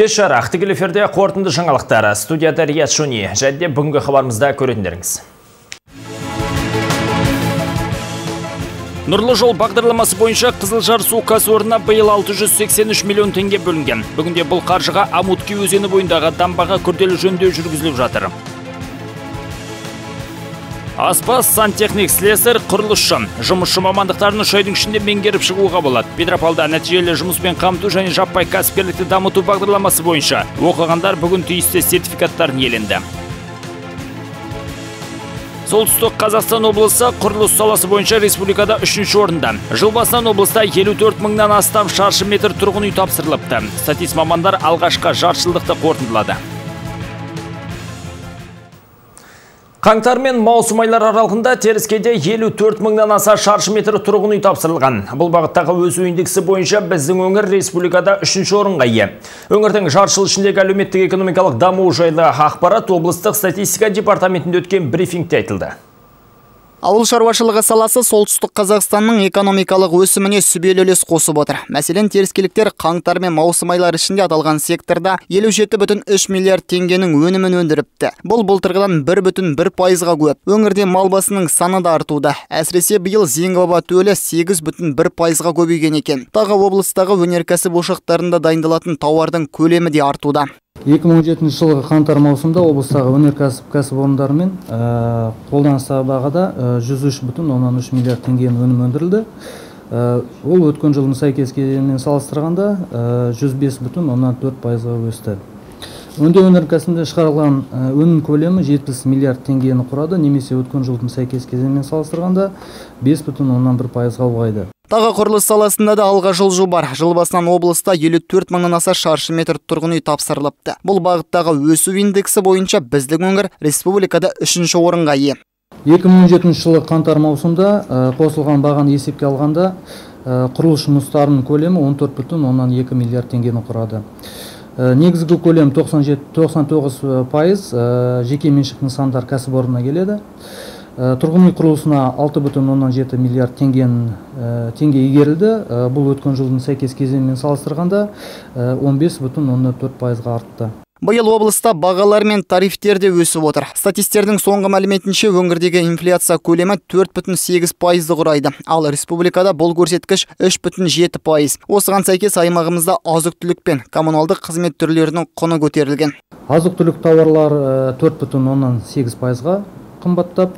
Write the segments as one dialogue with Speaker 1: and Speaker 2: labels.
Speaker 1: Кеш жарақ, тігілі эфирде қорытынды жаңалықтары. Студияда Рият Шони, және бүгінгі хабарымызда көретіндеріңіз. Нұрлы жол бағдарламасы бойынша Қызылжар су кәсіпорнына биыл 683 миллион теңге бөлінген. Бүгінде бұл қаржыға Амутки өзені бойындағы дамбаға күрделі жөндеу жүргізіліп жатыр. Аспаз, сантехник, слесарь, құрылысшы. Жұмысшы мамандықтарын үш айдың ішінде меңгеріп шығуға болады. Петропавлда нәтижелі жұмыспен қамту және жаппай кәсіпкерлікті дамыту бағдарламасы бойынша оқығандар бүгін тиісті сертификаттарын иеленді. Солтүстік Қазақстан облысы құрылыс саласы бойынша республикада үшінші орында. Жыл басынан облыста 54 мыңнан астам шаршы метр тұрғын үй тапсырылыпты. Статист мамандар алғашқы жаршылдықты қорытындылады. Қаңтар мен маусым айлар аралығында теріскейде 54 мыңнан аса шаршы метр тұрғын үй тапсырылған. Бұл бағыттағы өсу индексі бойынша біздің өңір республикада үшінші орынға ие. Өңірдің жаршыл ішіндегі әлеуметтік экономикалық даму жайлы ақпарат облыстық статистика департаментінде өткен брифингте айтылды.
Speaker 2: Ауыл шаруашылығы саласы солтүстік Қазақстанның экономикалық өсіміне сүбелі үлес қосып отыр. Мәселен, теріскейліктер қаңтар мен маусым айлары ішінде аталған секторда 57,3 миллиард теңгенің өнімін өндіріпті. Бұл былтырғыдан 1,1 пайызға көп. Өңірде мал басының саны да артуда. Әсіресе биыл зеңбаба төлі 8,1 пайызға көбейген екен. Тағы облыстағы өнеркәсіп ошақтарында дайындалатын тауардың көлемі де артуда.
Speaker 3: 2017 жылғы қаңтар маусымда облыстағы өнеркәсіп кәсіпорындарымен қолданыстағы бағада 103,3 миллиард теңгенің өнім өндірілді. Ол өткен жылдың сәйкес кезеңімен салыстырғанда 105,4 пайызға өсті. Өңдеу өнеркәсібінде шығарылған өнім көлемі 70 миллиард теңгені құрады. Немесе өткен жылдың сәйкес кезеңімен салыстырғанда 5,1 пайызға ұлғайды.
Speaker 2: Тағы құрылыс саласында да алға жылжу бар. Жыл басынан облыста 54 мыңнан аса шаршы метр тұрғын үй тапсырылыпты. Бұл бағыттағы өсу индексі бойынша біздің өңір республикада үшінші орынға ие.
Speaker 3: 2017 жылы қаңтар маусымда қосылған бағаны есепке алғанда құрылыс жұмыстарының көлемі 14,2 миллиард теңгені құрады. Негізгі көлем 97-99 пайыз жеке меншік нысандар кәсіпорнына келеді тұрғын үй құрылысына 6,7 миллиард теңге игерілді бұл өткен жылдың сәйкес кезеңімен салыстырғанда 15,4 пайызға артты
Speaker 2: Биыл облыста бағалар мен тарифтер де өсіп отыр. Статистердің соңғы мәліметінше өңірдегі инфляция көлемі 4,8 пайызды құрайды. Ал республикада бұл көрсеткіш 3,7 пайыз. Осыған сәйкес аймағымызда азық-түлік пен коммуналдық қызмет түрлерінің құны көтерілген.
Speaker 3: Азық-түлік тауарлар 4,8 пайызға қымбаттап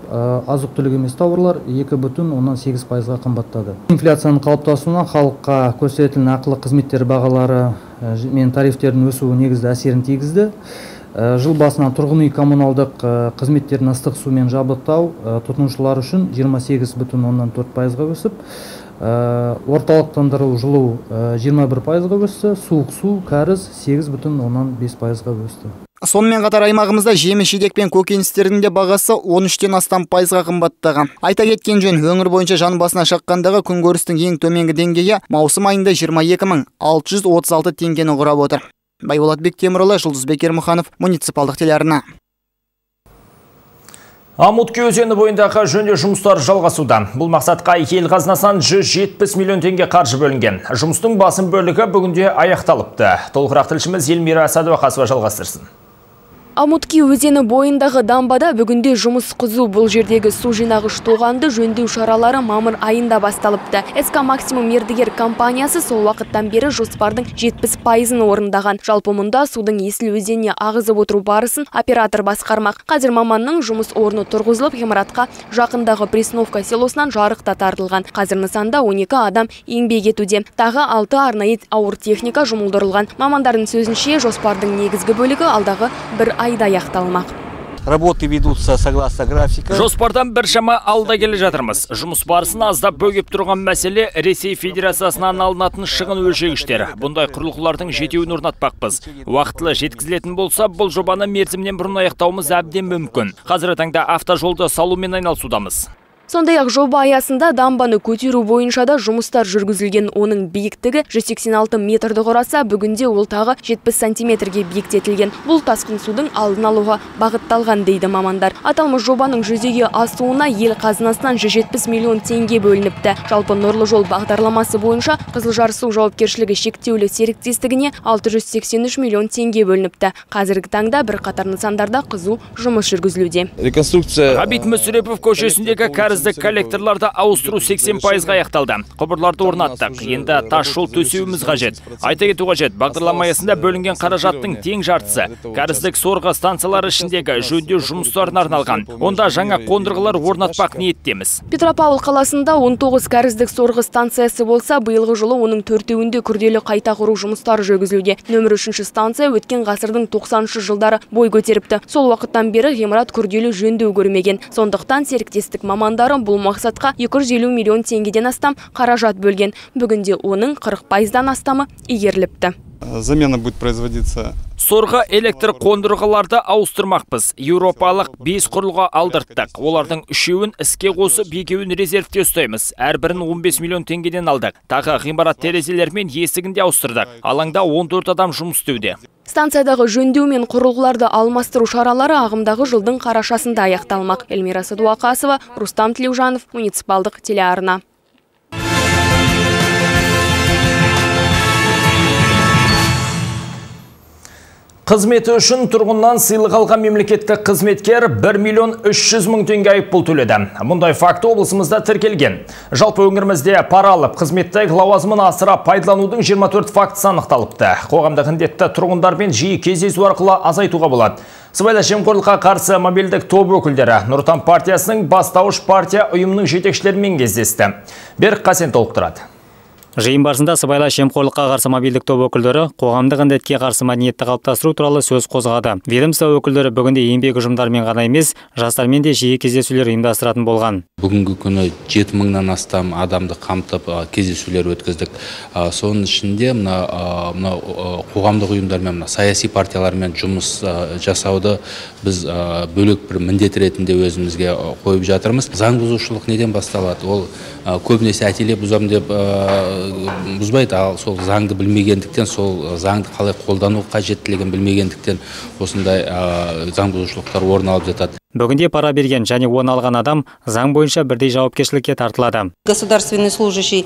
Speaker 3: азық түлік емес тауарлар екі бүтін оннан сегіз пайызға қымбаттады. Инфляцияның қалыптасуына халыққа көрсетілген ақылы қызметтер бағалары мен тарифтердің өсуі негізді әсерін тигізді. Жыл басынан тұрғын үй коммуналдық қызметтерін ыстық сумен жабдықтау тұтынушылар үшін 28 бүтін оннан төрт пайызға өсіп орталықтандыру жылу 21 пайызға өсті суық су кәріз 8 бүтін оннан бес пайызға өсті.
Speaker 2: Сонымен қатар аймағымызда жеміс жидек пен көкөністердің де бағасы 13-тен астам пайызға қымбаттаған. Айта кеткен жөн, өңір бойынша жан басына шаққандағы күнкөрістің ең төменгі деңгейі маусым айында 22 теңгені құрап отыр. Байболат Бектемірұлы, Жұлдызбек Ермұханов, муниципалдық телеарна.
Speaker 1: Амутке өзені бойындағы жөндеу жұмыстар жалғасуда. Бұл мақсатқа ел қазынасынан 170 миллион теңге қаржы бөлінген. Жұмыстың басым бөлігі бүгінде аяқталыпты. Толығырақ тілшіміз Елмира Сәдуақасова жалғастырсын.
Speaker 4: Амутки өзені бойындағы дамбада бүгінде жұмыс қызу бұл жердегі су жинағыш тоғанды жөндеу шаралары мамыр айында басталыпты. СК Максимум мердігер компаниясы сол уақыттан бері жоспардың 70 пайызын орындаған. Жалпы мұнда судың есіл өзеніне ағызып отыру барысын оператор басқармақ. Қазір маманның жұмыс орны тұрғызылып, ғимаратқа жақындағы Пресновка селосынан жарық та тартылған. Қазір нысанда 12 адам еңбек етуде. Тағы 6 арнайы ауыр техника жұмылдырылған. Мамандардың сөзінше жоспардың негізгі бөлігі алдағы бір айда аяқталмақ
Speaker 5: работы ведутся согласно графика
Speaker 1: жоспардан біршама алда келе жатырмыз. Жұмыс барысын аздап бөгеп тұрған мәселе ресей федерациясынан алынатын шығын өлшегіштер бұндай құрылғылардың жетеуін орнатпақпыз. Уақытылы жеткізілетін болса бұл жобаны мерзімнен бұрын аяқтауымыз әбден мүмкін. Қазіргі таңда автожолды салумен айналысудамыз.
Speaker 4: Сондай ақ жоба аясында дамбаны көтеру бойынша да жұмыстар жүргізілген. Оның биіктігі 186 метрді құраса бүгінде ол тағы 70 сантиметрге биіктетілген. Бұл тасқын судың алдын алуға бағытталған дейді мамандар. Аталмыш жобаның жүзеге асуына ел қазынасынан 170 миллион теңге бөлініпті. Жалпы нұрлы жол бағдарламасы бойынша қызылжар су жауапкершілігі шектеулі серіктестігіне 683 миллион теңге бөлініпті. Қазіргі таңда бірқатар нысандарда қызу жұмыс жүргізілуде.
Speaker 6: Реконструкция
Speaker 1: ғабит мүсірепов көшесіндегі кәрізді коллекторларды ауыстыру 80 пайызға аяқталды. Құбырларды орнаттық. енді тас жол төсеуіміз қажет. айта кету қажет. бағдарлама аясында бөлінген қаражаттың тең жартысы. кәріздік сорғы станциялары ішіндегі жөндеу жұмыстарына арналған. онда жаңа қондырғылар орнатпақ ниеттеміз.
Speaker 4: Петропавл қаласында 19 кәріздік сорғы станциясы болса биылғы жылы оның төртеуінде күрделі қайта құру жұмыстары жүргізілуде. Нөмір үшінші станция өткен ғасырдың 90 жылдары бой көтеріпті. Сол уақыттан бері ғимарат күрделі жөндеу көрмеген. Сондықтан серіктестік мамандары бұл мақсатқа 250 миллион теңгеден астам қаражат бөлген. Бүгінде оның 40 пайыздан астамы игеріліпті.
Speaker 6: Замена будет производиться
Speaker 1: сорға электр қондырғыларды ауыстырмақпыз. Еуропалық бес құрылғы алдырттық. Олардың үшеуін іске қосып екеуін резервте ұстаймыз. Әрбірін 15 миллион теңгеден алдық. Тағы ғимарат терезелері мен есігін де ауыстырдық. Алаңда 14 адам жұмыс істеуде.
Speaker 4: Станциядағы жөндеу мен құрылғыларды алмастыру шаралары ағымдағы жылдың қарашасында аяқталмақ. Эльмира садуақасова рустам тілеужанов муниципалдық телеарна.
Speaker 1: Қызметі үшін тұрғыннан сыйлық алған мемлекеттік қызметкер 1 миллион 300 мың теңге айыппұл төледі. Мұндай факті облысымызда тіркелген. Жалпы өңірімізде пара алып, қызметтік лауазымын асыра пайдаланудың 24 фактісі анықталыпты. Қоғамдық індетті тұрғындармен жиі кездесу арқылы азайтуға болады. Сыбайлас жемқорлыққа қарсы мобильдік топ өкілдері Нұртан партиясының бастауыш партия ұйымның жетекшілерімен кездесті. Берік Қасен толықтырады.
Speaker 7: Жиын барысында сыбайлас жемқорлыққа қарсы мобильдік топ өкілдері қоғамдық індетке қарсы мәдениетті қалыптастыру туралы сөз қозғады. Ведомство өкілдері бүгінде еңбек ұжымдарымен ғана емес, жастармен де жиі кездесулер ұйымдастыратын болған.
Speaker 8: Бүгінгі күні 7 мыңнан астам адамды қамтып кездесулер өткіздік. Соның ішінде мына мына қоғамдық ұйымдармен, мына саяси партиялармен жұмыс жасауды біз бөлек бір міндет ретінде өзімізге қойып жатырмыз. Заң бұзушылық неден басталады? Ол көбінесе әтелеп бұзамын деп бұзбайды. Ал сол заңды білмегендіктен сол заңды қалай қолдану қажеттілігін білмегендіктен осындай заң бұзушылықтар орын алып жатады.
Speaker 7: Бүгінде пара берген және оны алған адам заң бойынша бірдей жауапкершілікке тартылады.
Speaker 9: Государственный служащий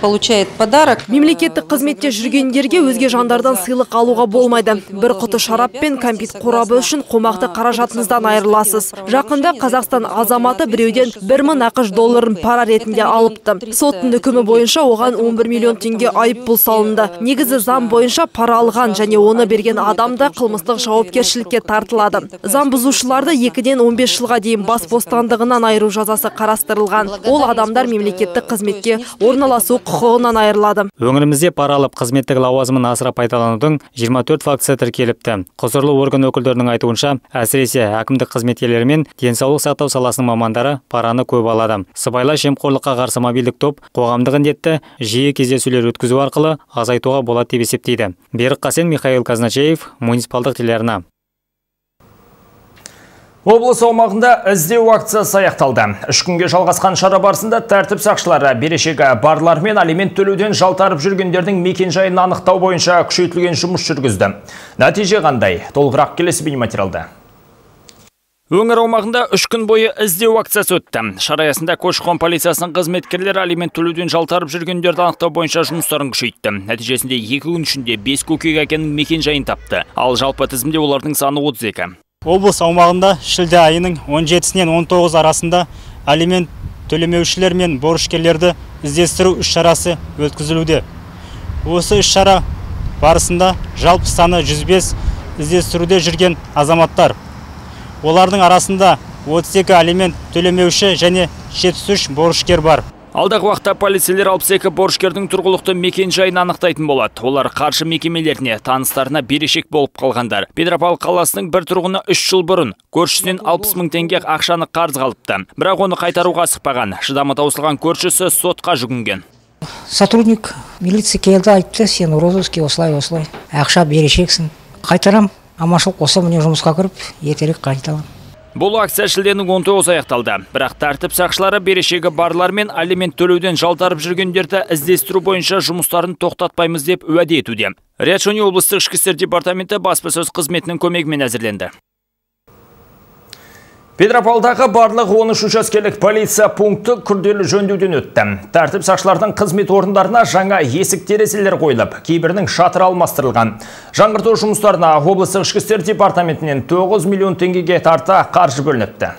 Speaker 9: получает подарок.
Speaker 10: Мемлекеттік қызметте жүргендерге өзге жандардан сыйлық алуға болмайды. Бір құты шарап пен кәмпит қорабы үшін қомақты қаражатыңыздан айырыласыз. Жақында Қазақстан азаматы біреуден 1 мың ақш долларын пара ретінде алыпты. Соттың үкімі бойынша оған 11 миллион теңге айыппұл салынды. Негізі заң бойынша пара алған және оны берген адам да қылмыстық жауапкершілікке тартылады. Заң бұзушыларды екі ден 15 жылға дейін бас бостандығынан айыру жазасы қарастырылған. Ол адамдар мемлекеттік қызметке орналасу құқығынан айырылады.
Speaker 7: Өңірімізде пара алып қызметтік лауазымын асыра пайдаланудың 24 фактісі тіркеліпті. Құзырлы орган өкілдерінің айтуынша, әсіресе әкімдік қызметкерлері мен денсаулық сақтау саласының мамандары параны көп алады. Сыбайлас жемқорлыққа қарсы мобильдік топ қоғамдық індетті жиі кездесулер өткізу арқылы азайтуға болады деп есептейді. Берік Қасен Михаил Казначеев, муниципалдық телеарна.
Speaker 1: Облыс аумағында іздеу акциясы аяқталды. Үш күнге жалғасқан шара барысында тәртіп сақшылары берешегі барлар мен алимент төлеуден жалтарып жүргендердің мекенжайын анықтау бойынша күшейтілген жұмыс жүргізді. Нәтиже қандай? Толығырақ келесі бейнематериалда. Өңір аумағында үш күн бойы іздеу акциясы өтті. Шара аясында көші-қон полициясының қызметкерлері алимент төлеуден жалтарып жүргендерді анықтау бойынша жұмыстарын күшейтті. Нәтижесінде екі күн ішінде бес көкек әкенің мекенжайын тапты. Ал жалпы тізімде олардың саны 32.
Speaker 11: Облыс аумағында шілде айының 17-нен 19 арасында алимент төлемеушілер мен борышкерлерді іздестіру үш шарасы өткізілуде. Осы үш шара барысында жалпы саны 105 іздестіруде жүрген азаматтар. Олардың арасында 32 алимент төлемеуші және 73 борышкер бар.
Speaker 1: Алдағы уақытта полицейлер 62 борышкердің тұрғылықты мекен жайын анықтайтын болады. Олар қаржы мекемелеріне, таныстарына берешек болып қалғандар. Петропавл қаласының бір тұрғыны 3 жыл бұрын көршісінен 60 мың теңге ақшаны қарыз қалыпты. Бірақ оны қайтаруға асықпаған. Шыдамы таусылған көршісі сотқа жүгінген.
Speaker 12: Сотрудник милиция келді айтты, сен розыске осылай осылай. Ақша берешексің. Қайтарам, аманшылық болса міне жұмысқа кіріп, ертерек қайталамын.
Speaker 1: Бұл акция шілденің 19 аяқталды. Бірақ тәртіп сақшылары берешегі барлар мен алимент төлеуден жалтарып жүргендерді іздестіру бойынша жұмыстарын тоқтатпаймыз деп уәде етуде. Риат облыстық ішкі істер департаменті баспасөз қызметінің көмегімен әзірленді. Петропавлдағы барлық 13 учаскелік полиция пункті күрделі жөндеуден өтті. Тәртіп сақшылардың қызмет орындарына жаңа есік терезелер қойылып, кейбірінің шатыры алмастырылған. Жаңғырту жұмыстарына облыстық ішкі істер департаментінен 9 миллион теңгеге тарта қаржы бөлініпті.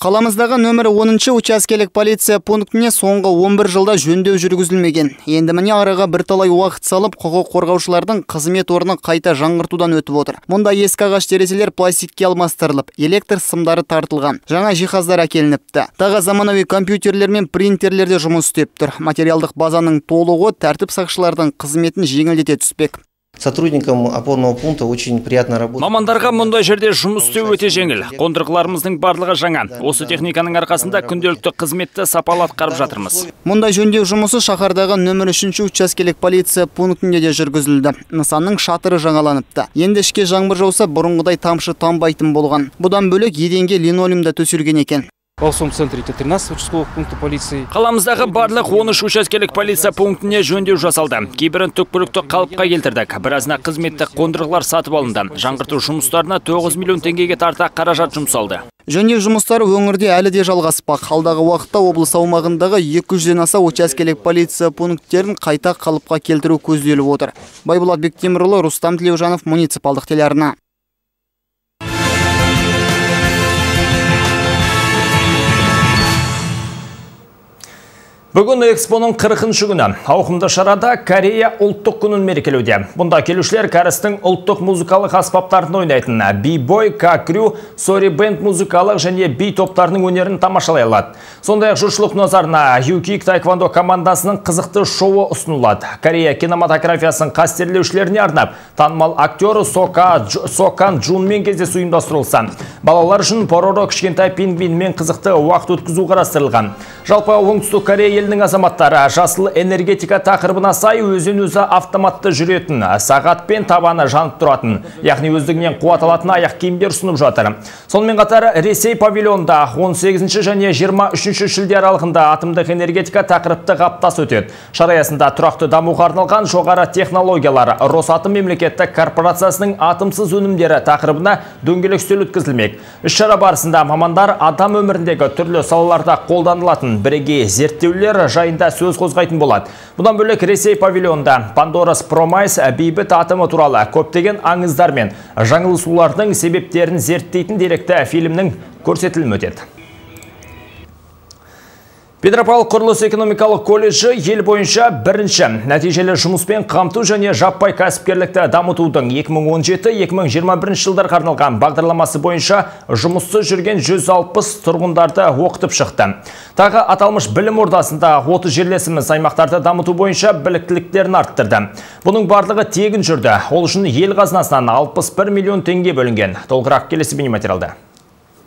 Speaker 2: Қаламыздағы нөмірі 10 учаскелік полиция пунктіне соңғы 11 жылда жөндеу жүргізілмеген. Енді міне араға бірталай уақыт салып, құқық қорғаушылардың қызмет орны қайта жаңғыртудан өтіп отыр. Мұнда ескі ағаш терезелер пластикке алмастырылып, электр сымдары тартылған. Жаңа жиһаздар әкелініпті. Тағы заманауи компьютерлер мен принтерлерде жұмыс істеп тұр. Материалдық базаның толығы тәртіп сақшылардың қызметін жеңілдете түспек.
Speaker 13: Сотрудникам опорного пункта очень приятно работать.
Speaker 1: Мамандарға мұндай жерде жұмыс істеу өте жеңіл. Қондырғыларымыздың барлығы жаңа. Осы техниканың арқасында күнделікті қызметті сапалы атқарып жатырмыз.
Speaker 2: Мұндай жөндеу жұмысы шаһардағы нөмір 3 учаскелік полиция пунктінде де жүргізілді. Нысанның шатыры жаңаланыпты. Енді ішке жаңбыр жауса бұрынғыдай тамшы тамбайтын болған. Бұдан бөлек еденге линолеум да төселген екен.
Speaker 14: Волсом центре 13 участковых пункта полиции.
Speaker 1: Қаламыздағы барлық 13 учаскелік полиция пунктіне жөндеу жасалды. Кейбірін түкпілікті қалыпқа келтірдік. Біразына қызметті қондырғылар сатып алынды. Жаңғырту жұмыстарына 9 миллион теңгеге тарта қаражат жұмсалды.
Speaker 2: Жөндеу жұмыстары өңірде әлі де жалғаспақ. Алдағы уақытта облыс аумағындағы 200-ден аса учаскелік полиция пункттерін қайта қалыпқа келтіру көзделіп отыр. Байболат Бектемірұлы, Рустам Тілеужанов, муниципалдық телеарна.
Speaker 1: Бүгін экспоның 40 күні ауқымды шарада Корея ұлттық күнін мерекелеуде. Бұнда келушілер кәрістің ұлттық музыкалық аспаптарын ойнайтын би-бой, какрю, сори бенд музыкалық және би топтарының өнерін тамашалай алады. Сондай-ақ жұртшылық назарына Юкик Тайквандо командасының қызықты шоуы ұсынылады. Корея кинематографиясының қастерлеушілеріне арнап, танымал актері Сока Сокан Джунмен кездесу ұйымдастырылса. Балалар үшін Пороро кішкентай пингвинмен қызықты уақыт өткізу қарастырылған. Жалпы оңтүстік Корея елінің азаматтары жасыл энергетика тақырыбына сай өзен өзі автоматты жүретін, сағат пен табаны жанып тұратын, яғни өздігінен қуат алатын аяқ киімдер ұсынып жатыр. Сонымен қатар Ресей павильонда 18 және 23 шілде аралығында атомдық энергетика тақырыптық аптасы өтеді. Шара аясында тұрақты дамуға арналған жоғары технологиялар Росатом мемлекеттік корпорациясының атомсыз өнімдері тақырыбына дөңгелек үстел өткізілмек. Іс шара барысында мамандар адам өміріндегі түрлі салаларда қолданылатын бірегей зерттеулер жайында сөз қозғайтын болады. Бұдан бөлек Ресей павильонда Пандорас Промайс бейбіт атомы туралы көптеген аңыздар мен жаңылысулардың себептерін зерттейтін деректі фильмнің көрсетілімі өтеді. Петропавл құрылыс экономикалық колледжі ел бойынша бірінші нәтижелі жұмыспен қамту және жаппай кәсіпкерлікті дамытудың 2017-2021 жылдар арналған бағдарламасы бойынша жұмыссыз жүрген 160 тұрғындарды оқытып шықты. Тағы аталмыш білім ордасында 30 жерлесіміз аймақтарды дамыту бойынша біліктіліктерін арттырды. Бұның барлығы тегін жүрді. Ол үшін ел қазынасынан 61 миллион теңге бөлінген. Толығырақ келесі бейнематериалда.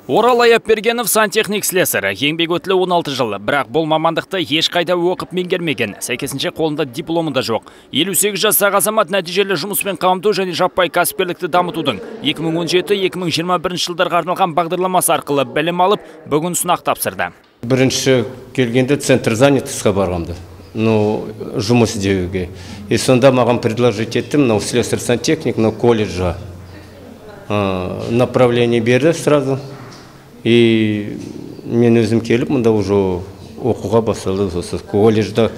Speaker 1: Орал Аяпбергенов сантехник слесарь, еңбек өтілі 16 жыл, бірақ бұл мамандықты ешқайда оқып меңгермеген. Сәйкесінше қолында дипломы да жоқ. 58 жастағы азамат нәтижелі жұмыспен қамту және жаппай кәсіпкерлікті дамытудың 2017-2021 жылдарға арналған бағдарламасы арқылы білім алып, бүгін сынақ тапсырды.
Speaker 15: Бірінші келгенде центр занятостьқа барғанды. ну, жұмыс істеуге. И сонда маған предложить етті, мынау слесарь сантехник, мынау колледжға направление берді сразу. И мен өзім келіп, мұнда уже оқуға басталды осы колледжда.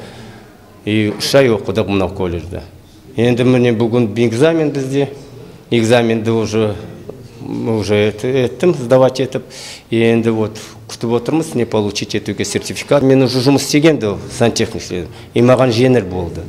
Speaker 15: И үш ай оқыдық мынау колледжда. Енді міне бүгін экзамен бізде. Экзаменді уже уже еттім, сдавать етіп. Енді вот күтіп отырмыз, не получить етуге сертификат. Мен уже жұмыс істегенді сантехник и маған жеңіл болды.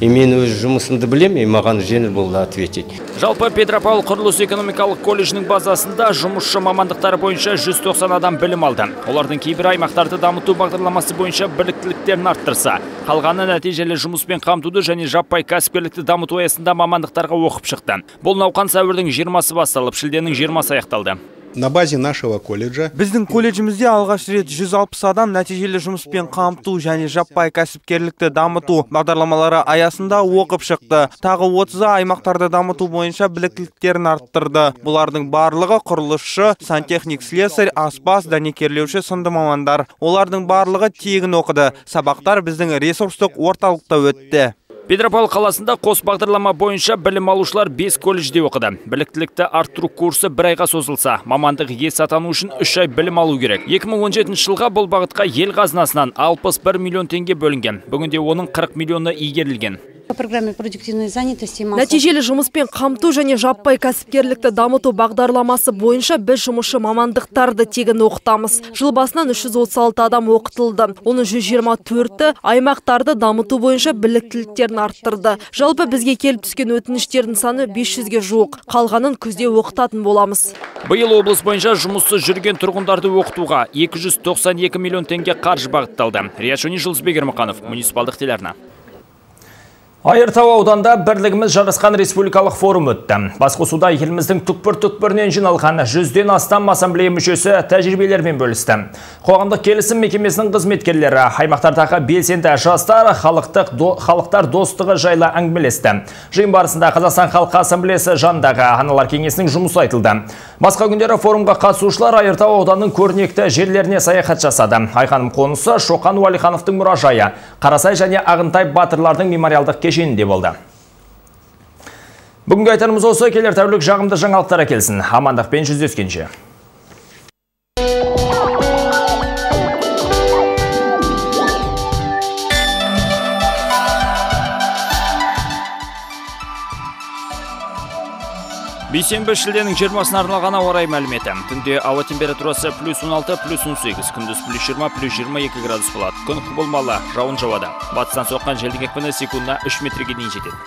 Speaker 15: И мен өз жұмысымды білем, и маған жеңіл болды ответить.
Speaker 1: Жалпы Петропавл құрылыс экономикалық колледжінің базасында жұмысшы мамандықтары бойынша 190 адам білім алды. Олардың кейбір аймақтарды дамыту бағдарламасы бойынша біліктіліктерін арттырса, қалғаны нәтижелі жұмыспен қамтуды және жаппай кәсіпкерлікті дамыту аясында мамандықтарға оқып шықты. Бұл науқан сәуірдің 20-сы басталып, шілденің 20-сы аяқталды.
Speaker 16: На базе нашего колледжа.
Speaker 17: Біздің колледжімізде алғаш рет 160 адам нәтижелі жұмыспен қамту және жаппай кәсіпкерлікті дамыту бағдарламалары аясында оқып шықты. Тағы 30 аймақтарды дамыту бойынша біліктіліктерін арттырды. Бұлардың барлығы құрылысшы сантехник слесарь аспаз дәнекерлеуші сынды мамандар. Олардың барлығы тегін оқыды. Сабақтар біздің ресурстық орталықта өтті.
Speaker 1: Петропавл қаласында қос бағдарлама бойынша білім алушылар 5 колледжде оқыды. Біліктілікті арттыру курсы бір айға созылса, мамандық ес атану үшін 3 ай білім алу керек. 2017 жылға бұл бағытқа ел қазынасынан 61 миллион теңге бөлінген. Бүгінде оның 40 миллионы игерілген.
Speaker 9: По программе продуктивной занятости
Speaker 10: нәтижелі жұмыспен қамту және жаппай кәсіпкерлікті дамыту бағдарламасы бойынша біз жұмысшы мамандықтарды тегін оқытамыз жыл басынан 336 адам оқытылды оның 124-ті аймақтарды дамыту бойынша біліктіліктерін арттырды жалпы бізге келіп түскен өтініштердің саны 500-ге жуық қалғанын күзде оқытатын боламыз
Speaker 1: Биыл облыс бойынша жұмыссыз жүрген тұрғындарды оқытуға 292 миллион теңге қаржы бағытталды. Риашони Жылысбек Ермаханов, муниципалдық телеарна. Айыртау ауданда бірлігіміз жарасқан республикалық форум өтті. Басқосуда еліміздің түкпір-түкпірінен жиналған жүзден астам ассамблея мүшесі тәжірибелермен бөлісті. Қоғамдық келісім мекемесінің қызметкерлері аймақтардағы белсенді жастар халықтық халықтар достығы жайлы әңгімелесті. Жиын барысында Қазақстан халқы ассамблеясы жанындағы аналар кеңесінің жұмысы айтылды. Басқа күндері форумға қатысушылар Айыртау ауданының көрнекті жерлеріне саяхат жасады. Айханым қонысы Шоқан Уалихановтың мұражайы, Қарасай және Ағынтай батырлардың мемориалдық кешенінде болды. Бүгінгі айтарымыз осы келер тәулік жағымды жаңалықтар әкелсін. Амандықпен жүздескенше. Бейсенбі шілденің 20-сына арналған ауа райы мәліметі. Түнде ауа температурасы плюс 16, плюс 18, күндіз плюс 20, плюс 22 градус болады. Күн құбылмалы, жауын жауады. Батыстан соққан желдің екпіні секундына 3 метрге дейін жетеді.